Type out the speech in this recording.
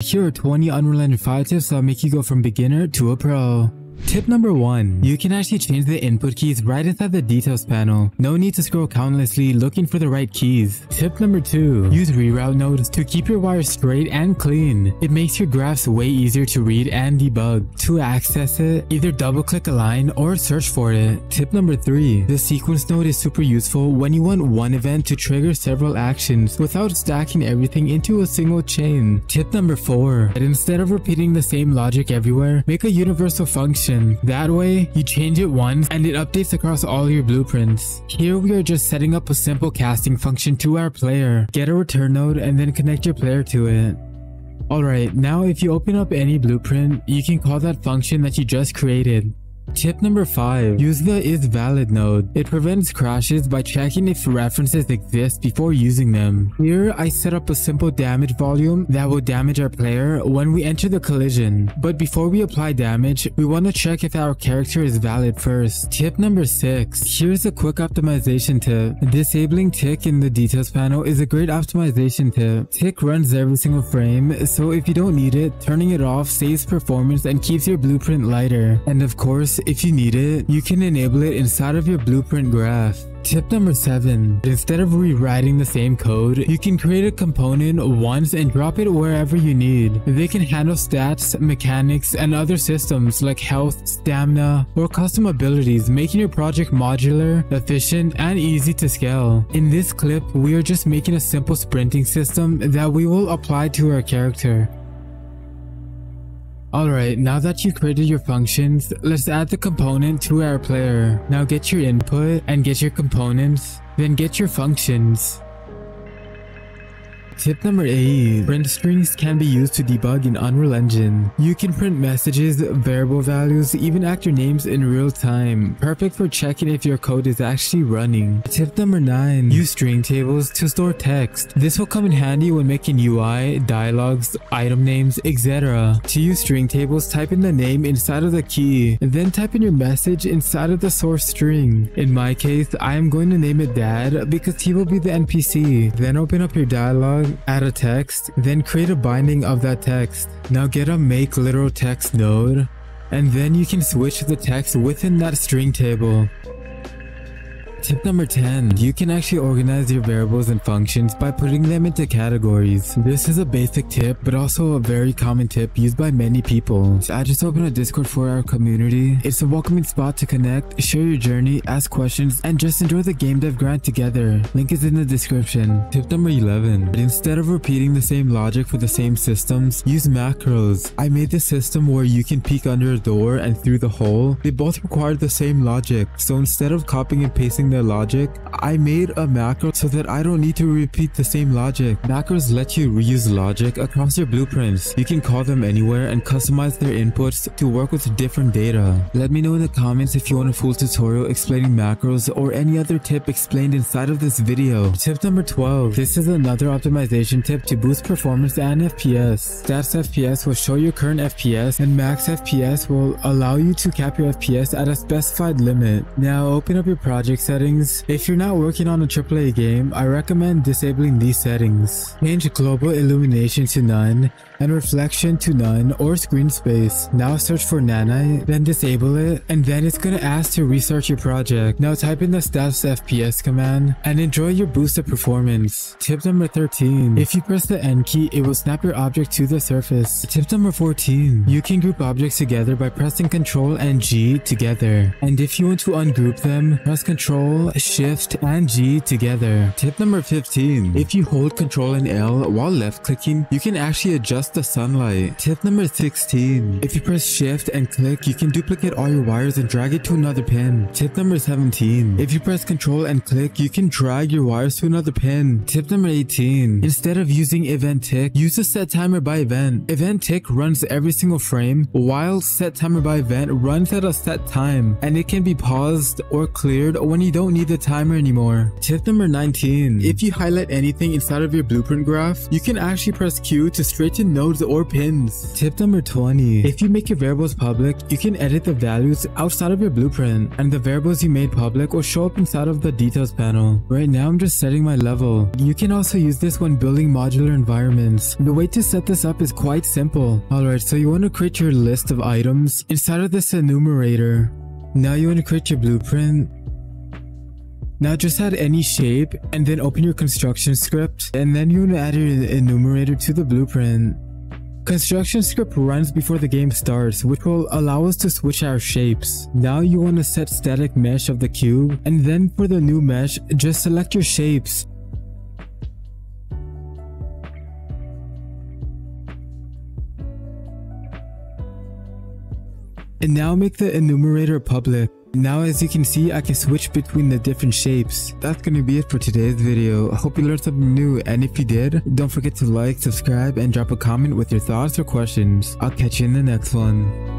Here are 20 Unreal Engine 5 tips that'll make you go from beginner to a pro. Tip number 1. You can actually change the input keys right inside the details panel. No need to scroll countlessly looking for the right keys. Tip number 2. Use reroute nodes to keep your wires straight and clean. It makes your graphs way easier to read and debug. To access it, either double click a line or search for it. Tip number 3. The sequence node is super useful when you want one event to trigger several actions without stacking everything into a single chain. Tip number 4. Instead of repeating the same logic everywhere, make a universal function That way, you change it once and it updates across all your blueprints. Here we are just setting up a simple casting function to our player. Get a return node and then connect your player to it. Alright, now if you open up any blueprint, you can call that function that you just created. Tip number 5. Use the isValid node. It prevents crashes by checking if references exist before using them. Here, I set up a simple damage volume that will damage our player when we enter the collision. But before we apply damage, we want to check if our character is valid first. Tip number 6. Here's a quick optimization tip. Disabling tick in the details panel is a great optimization tip. Tick runs every single frame, so if you don't need it, turning it off saves performance and keeps your blueprint lighter. And of course, if you need it, you can enable it inside of your blueprint graph. Tip number 7. Instead of rewriting the same code, you can create a component once and drop it wherever you need. They can handle stats, mechanics, and other systems like health, stamina, or custom abilities, making your project modular, efficient, and easy to scale. In this clip, we are just making a simple sprinting system that we will apply to our character. Alright, now that you've created your functions, let's add the component to our player. Now get your input and get your components, then get your functions. Tip number 8. Print strings can be used to debug in Unreal Engine. You can print messages, variable values, even actor names in real time. Perfect for checking if your code is actually running. Tip number 9. Use string tables to store text. This will come in handy when making UI, dialogues, item names, etc. To use string tables, type in the name inside of the key, then type in your message inside of the source string. In my case, I am going to name it dad because he will be the NPC. Then open up your dialogue add a text, then create a binding of that text. Now get a make literal text node, and then you can switch the text within that string table. Tip number 10. You can actually organize your variables and functions by putting them into categories. This is a basic tip, but also a very common tip used by many people. So I just opened a Discord for our community. It's a welcoming spot to connect, share your journey, ask questions, and just enjoy the game dev grind together. Link is in the description. Tip number 11. Instead of repeating the same logic for the same systems, use macros. I made this system where you can peek under a door and through the hole. They both require the same logic, so instead of copying and pasting logic, I made a macro so that I don't need to repeat the same logic. Macros let you reuse logic across your blueprints. You can call them anywhere and customize their inputs to work with different data. Let me know in the comments if you want a full tutorial explaining macros or any other tip explained inside of this video. Tip number 12. This is another optimization tip to boost performance and FPS. Stats FPS will show your current FPS and max FPS will allow you to cap your FPS at a specified limit. Now open up your project settings settings. If you're not working on a AAA game, I recommend disabling these settings. Change global illumination to none and reflection to none or screen space. Now search for nanite, then disable it, and then it's gonna ask to restart your project. Now type in the stats FPS command and enjoy your boosted performance. Tip number 13. If you press the N key, it will snap your object to the surface. Tip number 14. You can group objects together by pressing Ctrl and G together. And if you want to ungroup them, press Ctrl, Shift, and G together. Tip number 15. If you hold Ctrl and L while left clicking, you can actually adjust the sunlight. Tip number 16. If you press shift and click, you can duplicate all your wires and drag it to another pin. Tip number 17. If you press control and click, you can drag your wires to another pin. Tip number 18. Instead of using event tick, use a set timer by event. Event tick runs every single frame, while set timer by event runs at a set time, and it can be paused or cleared when you don't need the timer anymore. Tip number 19. If you highlight anything inside of your blueprint graph, you can actually press Q to straighten nodes or pins. Tip number 20. If you make your variables public, you can edit the values outside of your blueprint, and the variables you made public will show up inside of the details panel. Right now I'm just setting my level. You can also use this when building modular environments. The way to set this up is quite simple. Alright, so you want to create your list of items inside of this enumerator. Now you want to create your blueprint. Now just add any shape and then open your construction script and then you want to add your enumerator to the blueprint. Construction script runs before the game starts, which will allow us to switch our shapes. Now you want to set static mesh of the cube, and then for the new mesh, just select your shapes. And now make the enumerator public. Now as you can see, I can switch between the different shapes. That's gonna be it for today's video. I hope you learned something new and if you did, don't forget to like, subscribe, and drop a comment with your thoughts or questions. I'll catch you in the next one.